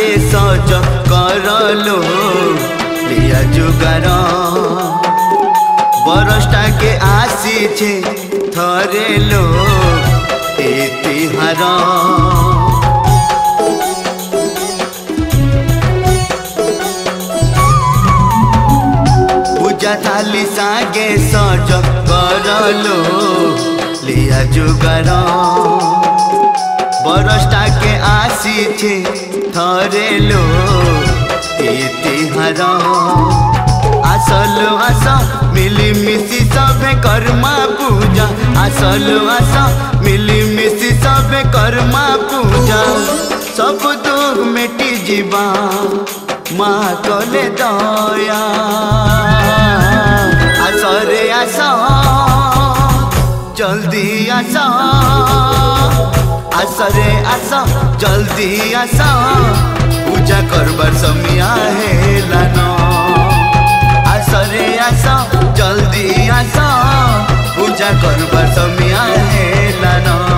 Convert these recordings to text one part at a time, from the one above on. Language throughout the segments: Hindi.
सागे सज करलो लिया जुगार बरसटाके आसिछे थरेलो ए तिहार पूजा थाली सागे सज करलो लिया जुगार आसिछे थरे लो आसल आस मिसी सबे कर्मा पूजा। आसल आस मिसी सब कर्मा पूजा। सब दुख मेटिवासरे आस जल्स आसरे आसा जल्दी आसा पूजा करबार समिया हेला न आसरे आसा जल्दी आसा पूजा करबार समिया हेला ना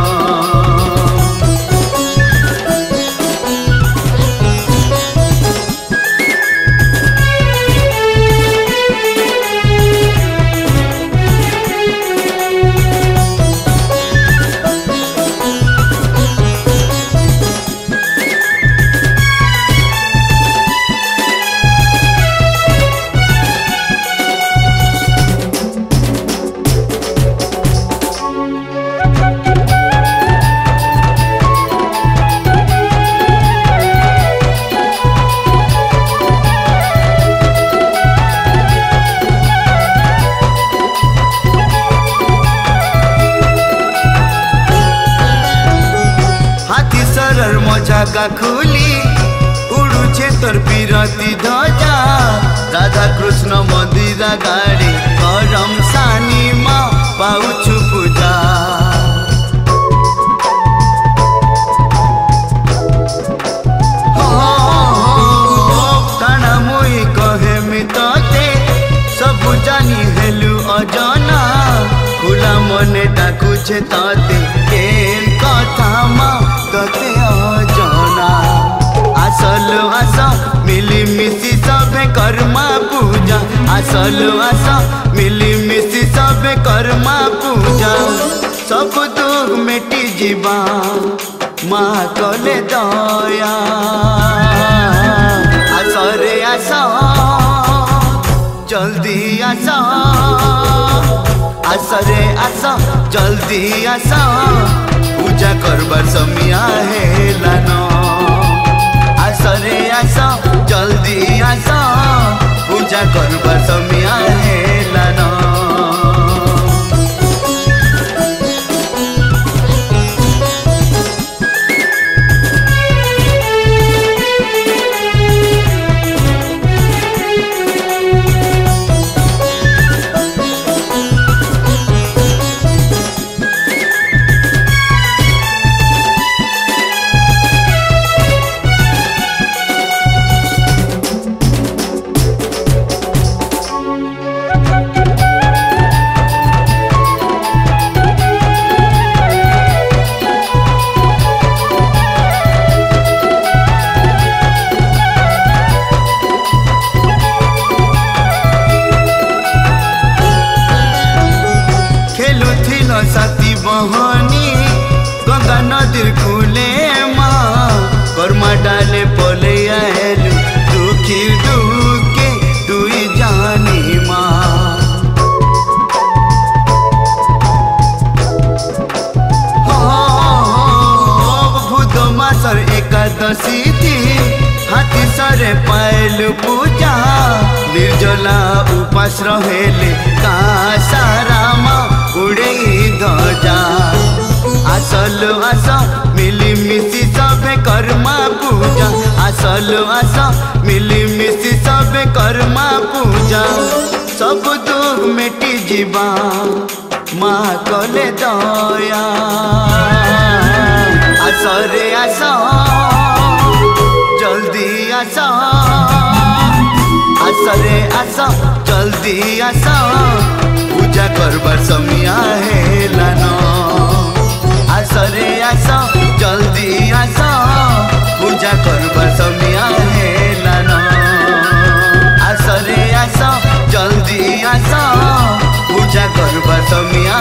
का खुली, उड़ुचे तर पिराती धजा राधा कृष्ण मंदिर गाड़ी, करम सानी मा पाउछु पूजा। जाना मन डाकू तेन कथा माँ तो आसल, आस मिली मिसी सबे कर्मा पूजा। आसल, आस मिली मिसी सबे कर्मा पूजा। सब दुख मिटी जीवा माँ कले दया। आसरे आसा, जल्दी आसा। आसरे आसा, जल्दी आसा। पूजा करवा समिया है, लाना। हाथी सरे पायल पूजा। निर्जला उपास रहेले का सारामा उड़े आसल आस मिली मिसी सबे कर्मा पूजा। आसल आस मिली मिसी सबे कर्मा पूजा। सब दुख मिटी जीवा, माँ कले दया। सरे आस जस आसरे आस जल्स पूजा गरमी आएन आसरे आस जल्स पूजा गरम आसरे आस जल्स पूजा गरमीह